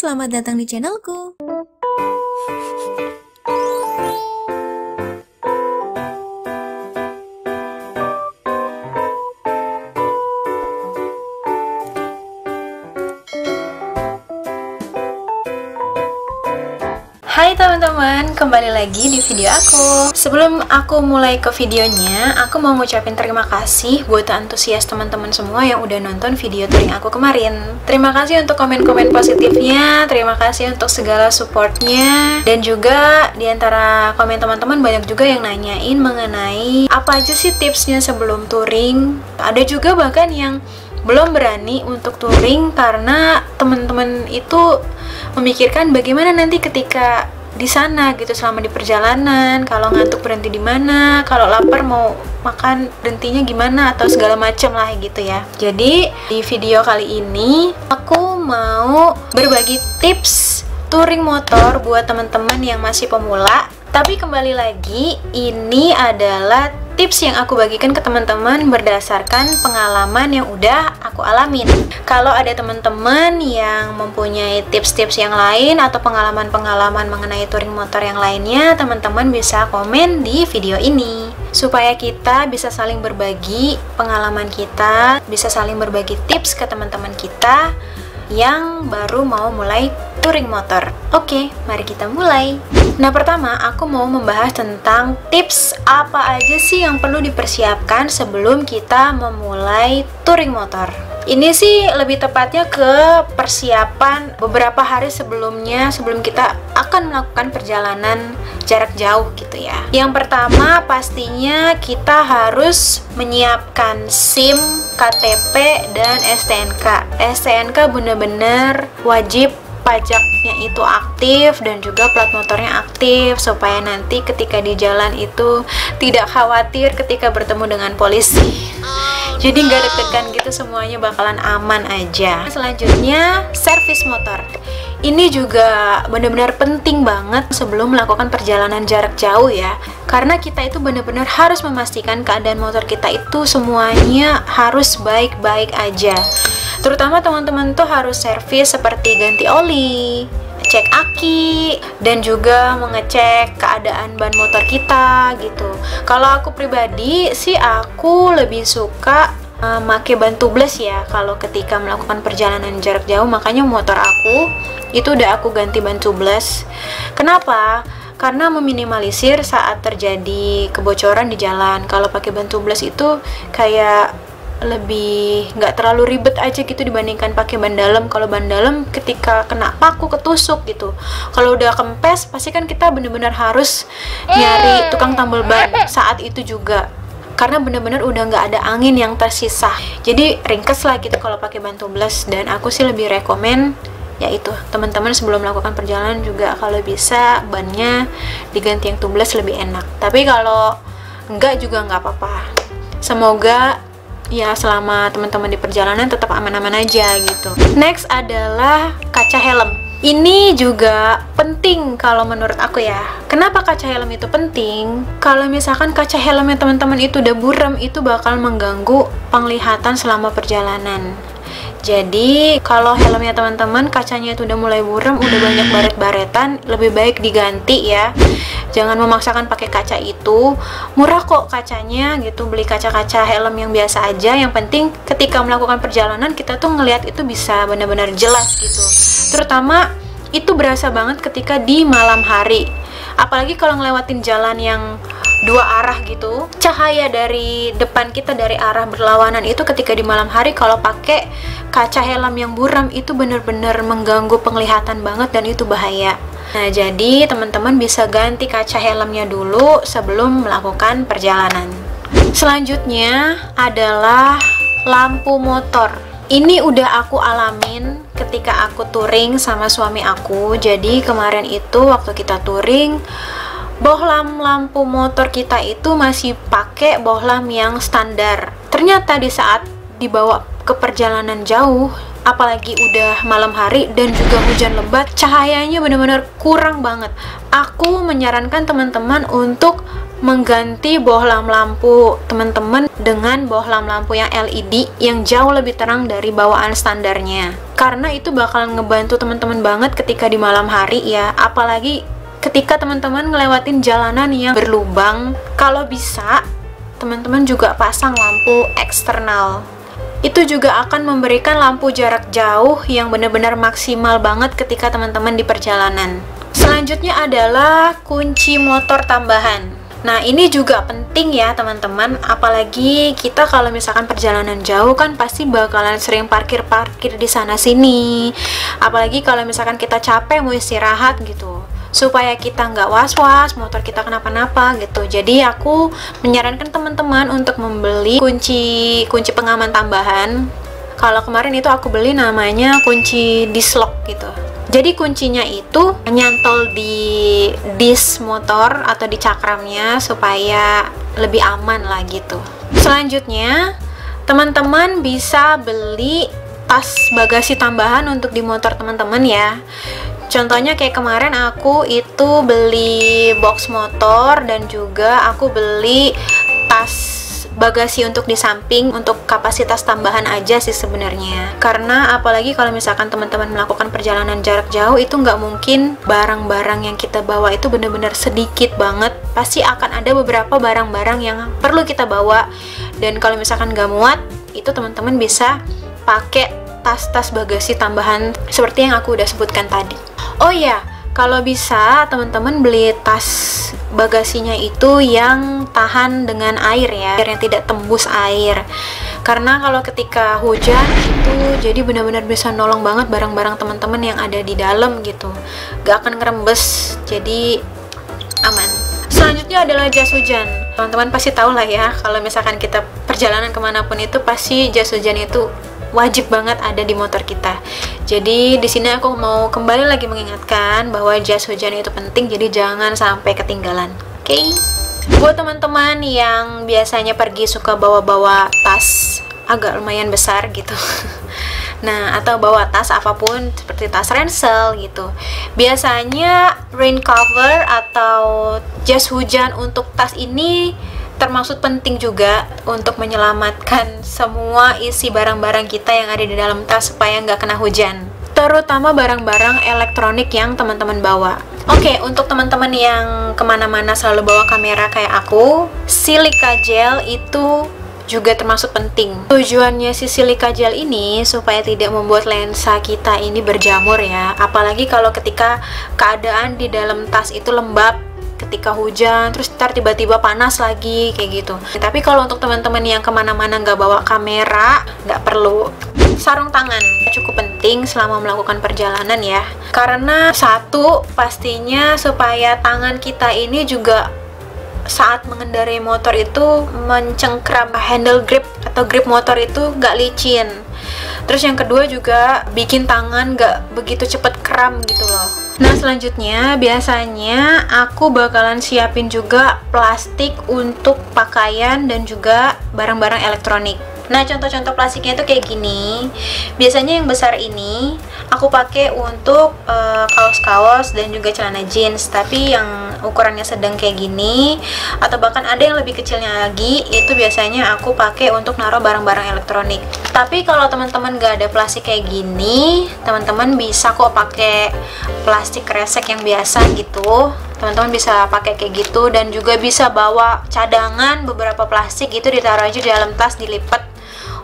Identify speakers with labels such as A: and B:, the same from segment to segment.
A: selamat datang di channelku.
B: Hai teman-teman, kembali lagi di video aku. Sebelum aku mulai ke videonya, aku mau ngucapin terima kasih buat antusias teman-teman semua yang udah nonton video touring aku kemarin. Terima kasih untuk komen-komen positifnya, terima kasih untuk segala supportnya Dan juga di antara komen teman-teman banyak juga yang nanyain mengenai apa aja sih tipsnya sebelum touring. Ada juga bahkan yang belum berani untuk touring karena teman-teman itu memikirkan bagaimana nanti ketika di sana gitu selama di perjalanan kalau ngantuk berhenti di mana kalau lapar mau makan berhentinya gimana atau segala macam lah gitu ya. Jadi di video kali ini aku mau berbagi tips touring motor buat teman-teman yang masih pemula. Tapi kembali lagi, ini adalah tips yang aku bagikan ke teman-teman berdasarkan pengalaman yang udah aku alamin. Kalau ada teman-teman yang mempunyai tips-tips yang lain atau pengalaman-pengalaman mengenai touring motor yang lainnya, teman-teman bisa komen di video ini. Supaya kita bisa saling berbagi pengalaman kita, bisa saling berbagi tips ke teman-teman kita yang baru mau mulai touring motor. Oke, mari kita mulai. Nah, pertama aku mau membahas tentang tips apa aja sih yang perlu dipersiapkan sebelum kita memulai touring motor. Ini sih lebih tepatnya ke persiapan beberapa hari sebelumnya sebelum kita akan melakukan perjalanan jarak jauh gitu ya. Yang pertama pastinya kita harus menyiapkan SIM, KTP, dan STNK. STNK benar-benar wajib pajaknya itu aktif dan juga plat motornya aktif supaya nanti ketika di jalan itu tidak khawatir ketika bertemu dengan polisi jadi nggak deg-degan gitu semuanya bakalan aman aja. Selanjutnya servis motor. Ini juga benar-benar penting banget sebelum melakukan perjalanan jarak jauh ya. Karena kita itu benar-benar harus memastikan keadaan motor kita itu semuanya harus baik-baik aja. Terutama teman-teman tuh harus servis seperti ganti oli cek aki dan juga mengecek keadaan ban motor kita gitu. Kalau aku pribadi sih aku lebih suka uh, ban tubeless ya kalau ketika melakukan perjalanan jarak jauh makanya motor aku itu udah aku ganti ban tubeless. Kenapa? Karena meminimalisir saat terjadi kebocoran di jalan. Kalau pakai ban tubeless itu kayak lebih nggak terlalu ribet aja gitu dibandingkan pakai ban dalam. Kalau ban dalam ketika kena paku ketusuk gitu. Kalau udah kempes pasti kan kita bener-bener harus nyari tukang tambal ban saat itu juga. Karena bener-bener udah nggak ada angin yang tersisa. Jadi ringkes lah gitu kalau pakai ban tubeless. Dan aku sih lebih rekomen yaitu teman-teman sebelum melakukan perjalanan juga kalau bisa bannya diganti yang tubeless lebih enak. Tapi kalau enggak juga nggak apa-apa. Semoga ya selama teman-teman di perjalanan tetap aman-aman aja gitu. Next adalah kaca helm. Ini juga penting kalau menurut aku ya. Kenapa kaca helm itu penting? Kalau misalkan kaca helmnya teman-teman itu udah buram, itu bakal mengganggu penglihatan selama perjalanan. Jadi kalau helmnya teman-teman kacanya itu udah mulai buram, udah banyak baret-baretan, lebih baik diganti ya. Jangan memaksakan pakai kaca itu. Murah kok kacanya gitu. Beli kaca-kaca helm yang biasa aja. Yang penting ketika melakukan perjalanan kita tuh ngelihat itu bisa benar-benar jelas gitu. Terutama itu berasa banget ketika di malam hari. Apalagi kalau ngelewatin jalan yang dua arah gitu. Cahaya dari depan kita dari arah berlawanan itu ketika di malam hari kalau pakai kaca helm yang buram itu bener-bener mengganggu penglihatan banget dan itu bahaya. Nah jadi teman-teman bisa ganti kaca helmnya dulu sebelum melakukan perjalanan. Selanjutnya adalah lampu motor. Ini udah aku alamin ketika aku touring sama suami aku. Jadi kemarin itu waktu kita touring bohlam lampu motor kita itu masih pakai bohlam yang standar. Ternyata di saat dibawa ke perjalanan jauh, apalagi udah malam hari dan juga hujan lebat, cahayanya benar-benar kurang banget. Aku menyarankan teman-teman untuk mengganti bohlam lampu teman-teman dengan bohlam lampu yang LED yang jauh lebih terang dari bawaan standarnya. karena itu bakalan ngebantu teman-teman banget ketika di malam hari ya apalagi ketika teman-teman ngelewatin jalanan yang berlubang kalau bisa teman-teman juga pasang lampu eksternal. Itu juga akan memberikan lampu jarak jauh yang benar-benar maksimal banget ketika teman-teman di perjalanan. Selanjutnya adalah kunci motor tambahan. Nah ini juga penting ya teman-teman. Apalagi kita kalau misalkan perjalanan jauh kan pasti bakalan sering parkir-parkir di sana sini Apalagi kalau misalkan kita capek mau istirahat gitu supaya kita nggak was-was motor kita kenapa-napa gitu jadi aku menyarankan teman-teman untuk membeli kunci kunci pengaman tambahan kalau kemarin itu aku beli namanya kunci dislock gitu jadi kuncinya itu nyantol di dis motor atau di cakramnya supaya lebih aman lah gitu. Selanjutnya, teman-teman bisa beli tas bagasi tambahan untuk di motor teman-teman ya. Contohnya kayak kemarin aku itu beli box motor dan juga aku beli tas bagasi untuk di samping untuk kapasitas tambahan aja sih sebenarnya. Karena apalagi kalau misalkan teman-teman melakukan perjalanan jarak jauh itu nggak mungkin barang-barang yang kita bawa itu benar-benar sedikit banget. Pasti akan ada beberapa barang-barang yang perlu kita bawa. Dan kalau misalkan nggak muat itu teman-teman bisa pakai tas-tas bagasi tambahan seperti yang aku udah sebutkan tadi oh ya kalau bisa teman-teman beli tas bagasinya itu yang tahan dengan air ya yang tidak tembus air. Karena kalau ketika hujan itu jadi benar-benar bisa nolong banget barang-barang teman-teman yang ada di dalam gitu. Gak akan ngerembes jadi aman. Selanjutnya adalah jas hujan. Teman-teman pasti tahu lah ya kalau misalkan kita perjalanan ke mana pun itu pasti jas hujan itu wajib banget ada di motor kita. Jadi di sini aku mau kembali lagi mengingatkan bahwa jas hujan itu penting, jadi jangan sampai ketinggalan. Oke? Okay? Buat teman-teman yang biasanya pergi suka bawa-bawa tas agak lumayan besar gitu. Nah, atau bawa tas apa pun seperti tas ransel gitu. Biasanya rain cover atau jas hujan untuk tas ini termasuk penting juga untuk menyelamatkan semua isi barang-barang kita yang ada di dalam tas supaya nggak kena hujan terutama barang-barang elektronik yang teman-teman bawa Oke, okay, untuk teman-teman yang ke mana-mana selalu bawa kamera kayak aku, silika gel itu juga termasuk penting. Tujuannya si silika gel ini supaya tidak membuat lensa kita ini berjamur ya. Apalagi kalau ketika keadaan di dalam tas itu lembab ketika hujan terus ntar tiba-tiba panas lagi kayak gitu. Tapi kalau untuk teman-teman yang ke mana-mana nggak bawa kamera nggak perlu. Sarung tangan cukup penting selama melakukan perjalanan ya. Karena satu pastinya supaya tangan kita ini juga saat mengendarai motor itu mencengkram handle grip atau grip motor itu nggak licin. Terus yang kedua juga bikin tangan nggak begitu cepet kram gitu loh Nah selanjutnya biasanya aku bakalan siapin juga plastik untuk pakaian dan juga barang-barang elektronik Nah contoh-contoh plastiknya itu kayak gini. Biasanya yang besar ini aku pakai untuk eh, kaos-kaos uh, dan juga celana jeans. Tapi yang ukurannya sedang kayak gini Atau bahkan ada yang lebih kecilnya lagi Itu biasanya aku pakai untuk naruh barang-barang elektronik. Tapi kalau teman-teman gak ada plastik kayak gini Teman-teman bisa kok pakai plastik kresek yang biasa gitu. Teman-teman bisa pakai kayak gitu dan juga bisa bawa cadangan beberapa plastik gitu ditaruh aja di dalam tas dilipat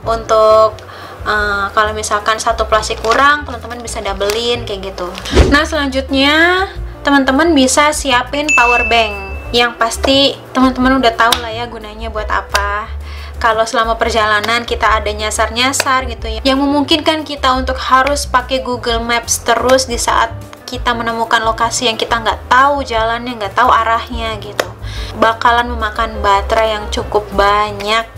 B: untuk uh, kalau misalkan satu plastik kurang teman-teman bisa doublein kayak gitu. Nah selanjutnya teman-teman bisa siapin power bank. Yang pasti teman-teman udah tahu lah ya gunanya buat apa. Kalau selama perjalanan kita ada nyasar-nyasar gitu ya. Yang memungkinkan kita untuk harus pakai Google Maps terus di saat kita menemukan lokasi yang kita nggak tahu jalannya nggak tahu arahnya gitu. Bakalan memakan baterai yang cukup banyak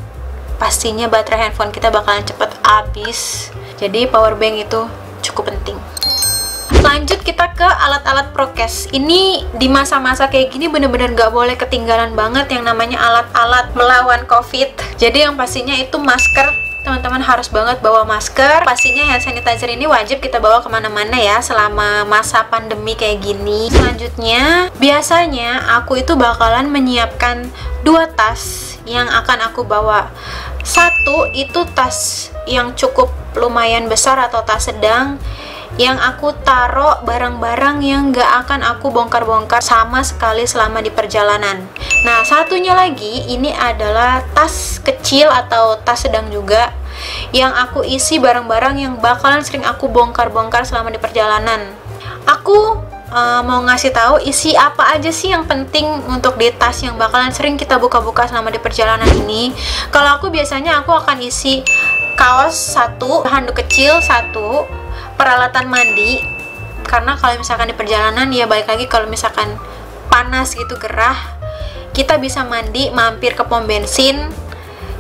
B: pastinya baterai handphone kita bakalan cepet habis. Jadi power bank itu cukup penting. Lanjut kita ke alat-alat prokes. Ini di masa-masa kayak gini bener-bener gak boleh ketinggalan banget yang namanya alat-alat melawan covid. Jadi yang pastinya itu masker. Teman-teman harus banget bawa masker. Pastinya hand sanitizer ini wajib kita bawa ke mana-mana ya selama masa pandemi kayak gini. Selanjutnya biasanya aku itu bakalan menyiapkan dua tas yang akan aku bawa satu itu tas yang cukup lumayan besar atau tas sedang yang aku taruh barang-barang yang gak akan aku bongkar-bongkar sama sekali selama di perjalanan. Nah, satunya lagi ini adalah tas kecil atau tas sedang juga yang aku isi barang-barang yang bakalan sering aku bongkar-bongkar selama di perjalanan. Aku uh, mau ngasih tahu isi apa aja sih yang penting untuk di tas yang bakalan sering kita buka-buka selama di perjalanan ini. Kalau aku biasanya aku akan isi kaos satu, handuk kecil satu, peralatan mandi karena kalau misalkan di perjalanan ya balik lagi kalau misalkan panas gitu gerah kita bisa mandi mampir ke pom bensin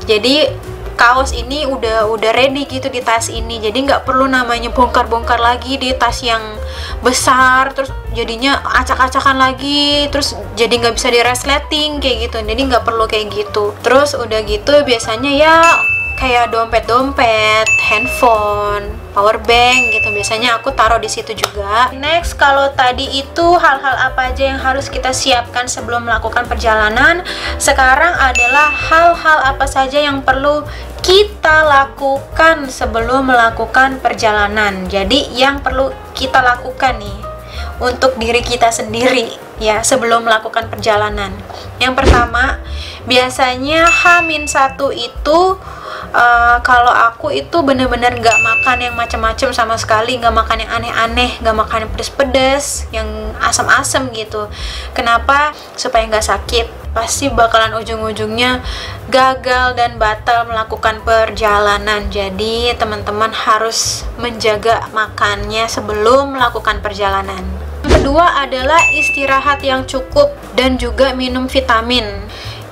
B: jadi kaos ini udah udah ready gitu di tas ini. Jadi nggak perlu namanya bongkar-bongkar lagi di tas yang besar terus jadinya acak-acakan lagi terus jadi nggak bisa di resleting kayak gitu. Jadi nggak perlu kayak gitu. Terus udah gitu biasanya ya kayak dompet-dompet, handphone, power bank gitu. Biasanya aku taruh di situ juga. Next, kalau tadi itu hal-hal apa aja yang harus kita siapkan sebelum melakukan perjalanan, sekarang adalah hal-hal apa saja yang perlu kita lakukan sebelum melakukan perjalanan. Jadi, yang perlu kita lakukan nih untuk diri kita sendiri ya sebelum melakukan perjalanan. Yang pertama, biasanya H-1 itu uh, kalau aku itu bener-bener nggak makan yang macam-macam sama sekali nggak makan yang aneh-aneh nggak makan yang pedes-pedes yang asam-asam gitu. Kenapa? Supaya nggak sakit. Pasti bakalan ujung-ujungnya gagal dan batal melakukan perjalanan. Jadi teman-teman harus menjaga makannya sebelum melakukan perjalanan. Kedua adalah istirahat yang cukup dan juga minum vitamin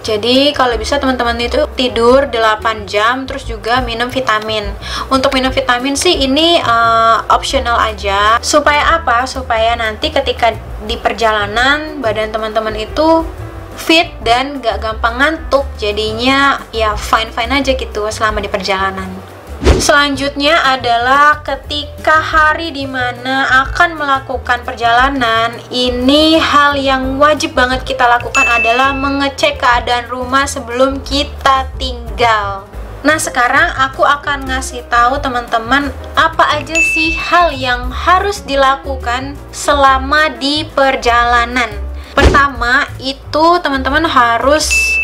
B: jadi kalau bisa teman-teman itu tidur 8 jam terus juga minum vitamin. Untuk minum vitamin sih ini uh, optional aja. Supaya apa? Supaya nanti ketika di perjalanan badan teman-teman itu fit dan gak gampang ngantuk. Jadinya ya fine-fine aja gitu selama di perjalanan. Selanjutnya adalah ketika hari di mana akan melakukan perjalanan Ini hal yang wajib banget kita lakukan adalah mengecek keadaan rumah sebelum kita tinggal. Nah sekarang aku akan ngasih tahu teman-teman apa aja sih hal yang harus dilakukan selama di perjalanan. Pertama itu teman-teman harus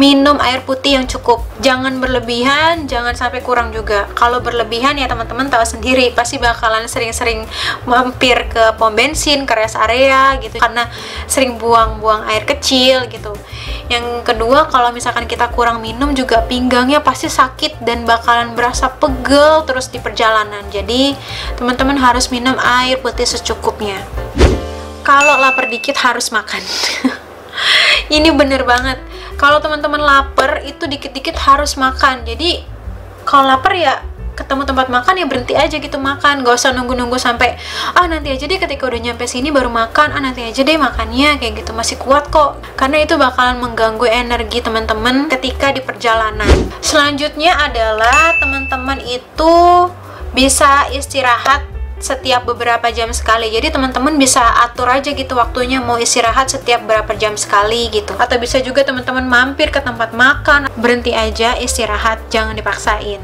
B: minum air putih yang cukup. Jangan berlebihan jangan sampai kurang juga. Kalau berlebihan ya teman-teman tahu sendiri pasti bakalan sering-sering mampir ke pom bensin ke rest area gitu. Karena sering buang-buang air kecil gitu. Yang kedua kalau misalkan kita kurang minum juga pinggangnya pasti sakit dan bakalan berasa pegel terus di perjalanan. Jadi teman-teman harus minum air putih secukupnya. Kalau lapar dikit harus makan ini bener banget. Kalau teman-teman lapar itu dikit-dikit harus makan. Jadi kalau lapar ya ketemu tempat makan ya berhenti aja gitu makan. Gak usah nunggu-nunggu sampai ah nanti aja deh ketika udah nyampe sini baru makan. Ah nanti aja deh makannya. Kayak gitu masih kuat kok. Karena itu bakalan mengganggu energi teman-teman ketika di perjalanan. Selanjutnya adalah teman-teman itu bisa istirahat setiap beberapa jam sekali. Jadi teman-teman bisa atur aja gitu waktunya mau istirahat setiap berapa jam sekali gitu. Atau bisa juga teman-teman mampir ke tempat makan berhenti aja istirahat jangan dipaksain.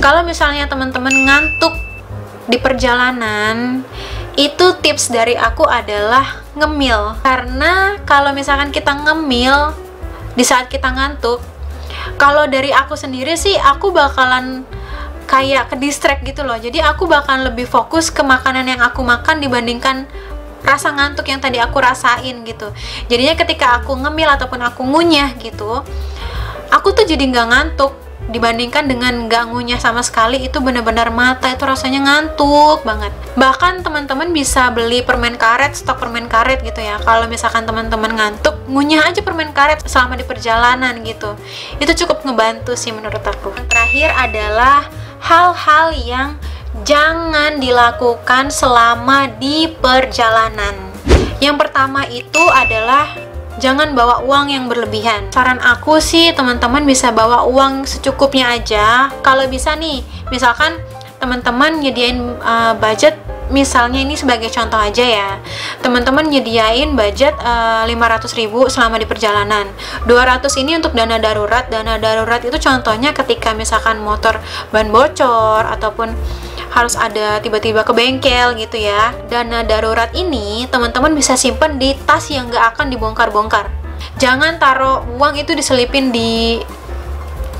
B: Kalau misalnya teman-teman ngantuk di perjalanan itu tips dari aku adalah ngemil. Karena kalau misalkan kita ngemil di saat kita ngantuk kalau dari aku sendiri sih aku bakalan kayak ke distract gitu loh. Jadi aku bakal lebih fokus ke makanan yang aku makan dibandingkan rasa ngantuk yang tadi aku rasain gitu. Jadinya ketika aku ngemil ataupun aku ngunyah gitu aku tuh jadi nggak ngantuk dibandingkan dengan nggak ngunyah sama sekali. Itu benar-benar mata itu rasanya ngantuk banget. Bahkan teman-teman bisa beli permen karet stok permen karet gitu ya. Kalau misalkan teman-teman ngantuk ngunyah aja permen karet selama di perjalanan gitu. Itu cukup ngebantu sih menurut aku. Yang terakhir adalah hal-hal yang jangan dilakukan selama di perjalanan. Yang pertama itu adalah jangan bawa uang yang berlebihan. Saran aku sih teman-teman bisa bawa uang secukupnya aja. Kalau bisa nih, misalkan teman-teman nyediain uh, budget misalnya ini sebagai contoh aja ya. Teman-teman nyediain budget uh, eh, 500.000 selama di perjalanan. 200 ini untuk dana darurat. Dana darurat itu contohnya ketika misalkan motor ban bocor ataupun harus ada tiba-tiba ke bengkel gitu ya. Dana darurat ini teman-teman bisa simpen di tas yang gak akan dibongkar-bongkar. Jangan taruh uang itu diselipin di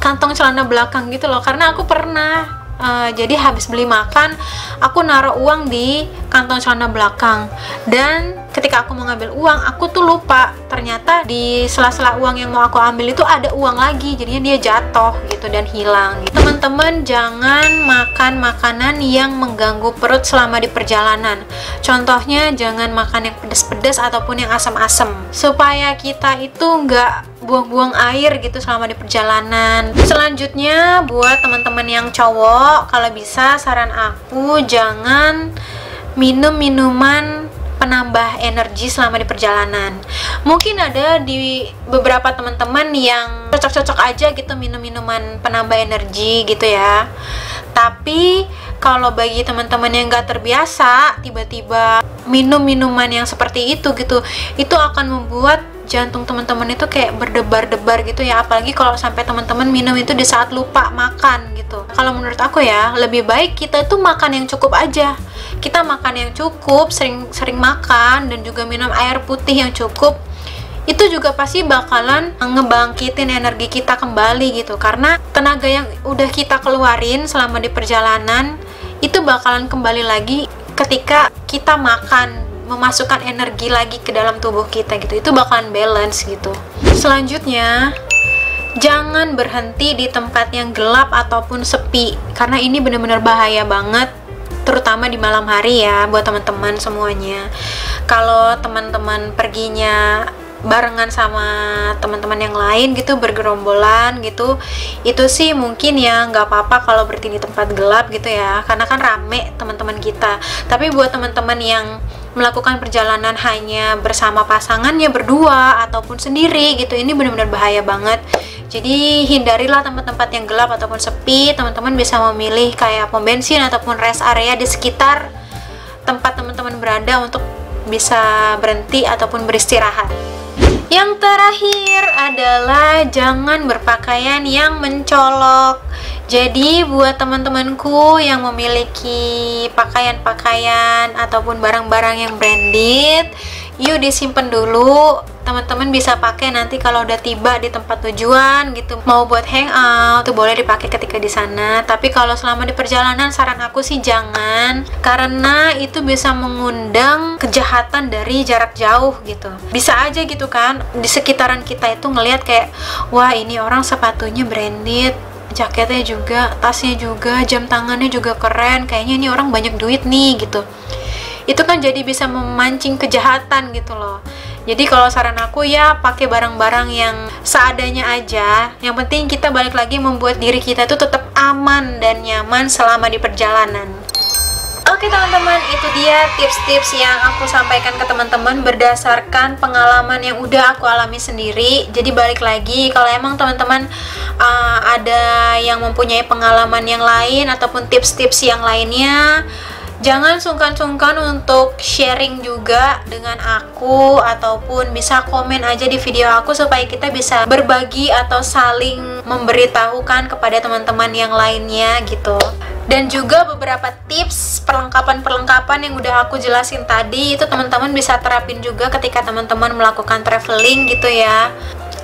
B: kantong celana belakang gitu loh karena aku pernah uh, jadi habis beli makan aku naruh uang di kantong celana belakang. Dan ketika aku mau ngambil uang aku tuh lupa. Ternyata di sela-sela uang yang mau aku ambil itu ada uang lagi. Jadinya dia jatuh gitu dan hilang gitu. teman-teman jangan makan makanan yang mengganggu perut selama di perjalanan. Contohnya jangan makan yang pedas-pedas ataupun yang asam-asam. Supaya kita itu nggak buang-buang air gitu selama di perjalanan selanjutnya buat teman-teman yang cowok kalau bisa saran aku jangan minum minuman penambah energi selama di perjalanan. Mungkin ada di beberapa teman-teman yang cocok-cocok aja gitu minum minuman penambah energi gitu ya. Tapi kalau bagi teman-teman yang gak terbiasa tiba-tiba minum minuman yang seperti itu gitu, itu akan membuat jantung teman-teman itu kayak berdebar-debar gitu ya. Apalagi kalau sampai teman-teman minum itu di saat lupa makan gitu. Kalau menurut aku ya lebih baik kita itu makan yang cukup aja. Kita makan yang cukup, sering-sering makan dan juga minum air putih yang cukup, itu juga pasti bakalan ngebangkitin energi kita kembali gitu. Karena tenaga yang udah kita keluarin selama di perjalanan itu bakalan kembali lagi ketika kita makan memasukkan energi lagi ke dalam tubuh kita gitu itu bakalan balance gitu. Selanjutnya jangan berhenti di tempat yang gelap ataupun sepi karena ini benar-benar bahaya banget terutama di malam hari ya buat teman-teman semuanya. Kalau teman-teman perginya barengan sama teman-teman yang lain gitu bergerombolan gitu itu sih mungkin ya nggak apa-apa kalau berhenti di tempat gelap gitu ya karena kan rame teman-teman kita. Tapi buat teman-teman yang melakukan perjalanan hanya bersama pasangannya berdua ataupun sendiri gitu ini benar-benar bahaya banget. Jadi hindarilah tempat-tempat yang gelap ataupun sepi. Teman-teman bisa memilih kayak pom bensin ataupun rest area di sekitar tempat teman-teman berada untuk bisa berhenti ataupun beristirahat yang terakhir adalah jangan berpakaian yang mencolok jadi buat teman-temanku yang memiliki pakaian-pakaian ataupun barang-barang yang branded, yuk disimpan dulu. Teman-teman bisa pakai nanti kalau udah tiba di tempat tujuan gitu. Mau buat hangout, tuh boleh dipakai ketika di sana. Tapi kalau selama di perjalanan saran aku sih jangan karena itu bisa mengundang kejahatan dari jarak jauh gitu. Bisa aja gitu kan di sekitaran kita itu ngelihat kayak wah ini orang sepatunya branded jaketnya juga tasnya juga jam tangannya juga keren kayaknya ini orang banyak duit nih gitu itu kan jadi bisa memancing kejahatan gitu loh jadi kalau saran aku ya pakai barang-barang yang seadanya aja yang penting kita balik lagi membuat diri kita itu tetap aman dan nyaman selama di perjalanan Oke teman-teman, itu dia tips-tips yang aku sampaikan ke teman-teman berdasarkan pengalaman yang udah aku alami sendiri. Jadi balik lagi, kalau emang teman-teman uh, ada yang mempunyai pengalaman yang lain ataupun tips-tips yang lainnya, jangan sungkan-sungkan untuk sharing juga dengan aku ataupun bisa komen aja di video aku supaya kita bisa berbagi atau saling memberitahukan kepada teman-teman yang lainnya gitu. Dan juga beberapa tips perlengkapan-perlengkapan yang udah aku jelasin tadi itu teman-teman bisa terapin juga ketika teman-teman melakukan traveling gitu ya.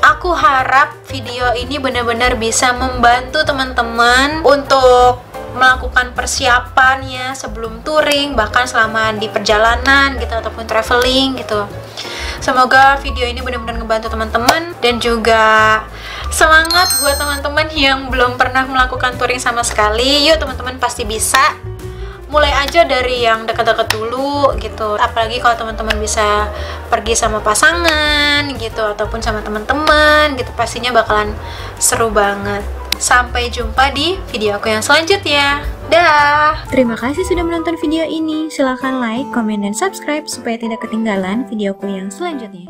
B: Aku harap video ini benar-benar bisa membantu teman-teman untuk melakukan persiapannya sebelum touring bahkan selama di perjalanan gitu ataupun traveling gitu. Semoga video ini benar-benar ngebantu teman-teman dan juga semangat buat teman-teman yang belum pernah melakukan touring sama sekali. Yuk teman-teman pasti bisa. Mulai aja dari yang dekat-dekat dulu gitu. Apalagi kalau teman-teman bisa pergi sama pasangan gitu ataupun sama teman-teman gitu pastinya bakalan seru banget Sampai jumpa di video aku yang selanjutnya. Dah.
A: Terima kasih sudah menonton video ini. Silahkan like, komen, dan subscribe supaya tidak ketinggalan videoku yang selanjutnya.